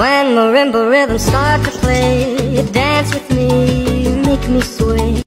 When marimba rhythms start to play, dance with me, make me sway.